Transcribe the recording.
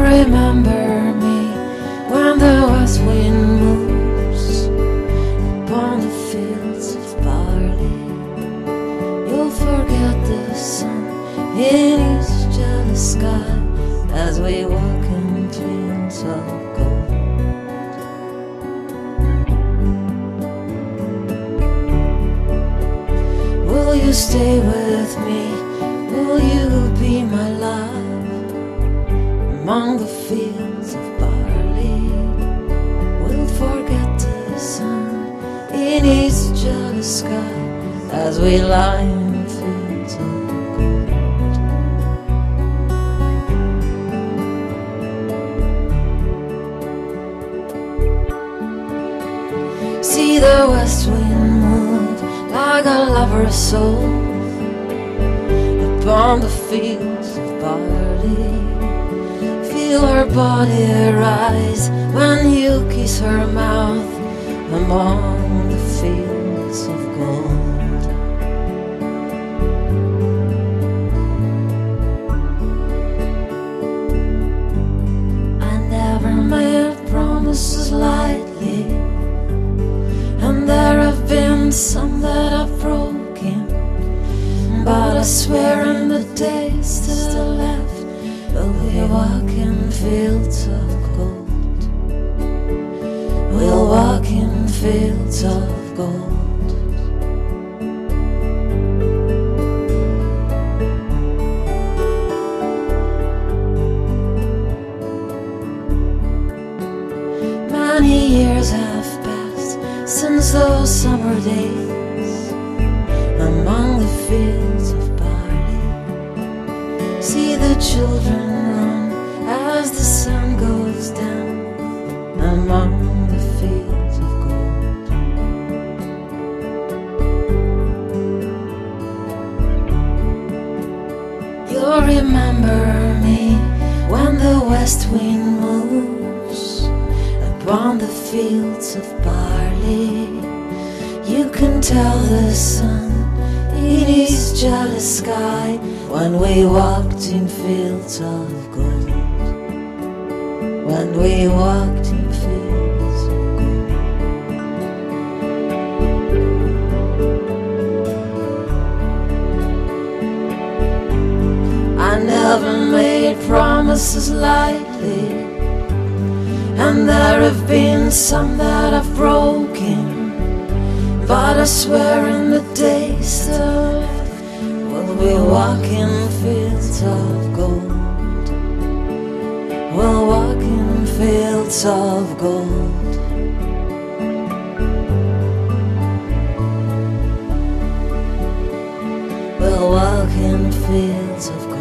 remember me when the west wind moves upon the fields of barley. You'll forget the sun in each jealous sky as we walk in dreams of gold. Will you stay with me? Will you be my love? Among the fields of barley? We'll forget the sun in his jealous sky as we lie in fields of gold. See the west wind move like a lover's soul upon the fields of barley. Feel her body rise when you kiss her mouth among the fields of gold. I never made promises lightly, and there have been some that I've broken. But I swear in the days still left, we'll be walking fields of gold. We'll walk in fields of gold. Many years have passed since those summer days among the fields children run as the sun goes down among the fields of gold. You'll remember me when the west wind moves upon the fields of barley. You can tell the sun jealous sky when we walked in fields of gold. When we walked in fields of gold. I never made promises lightly, and there have been some that I've broken. But I swear in the days left, we'll be walking fields of gold. We'll walk in fields of gold. We'll walk in fields.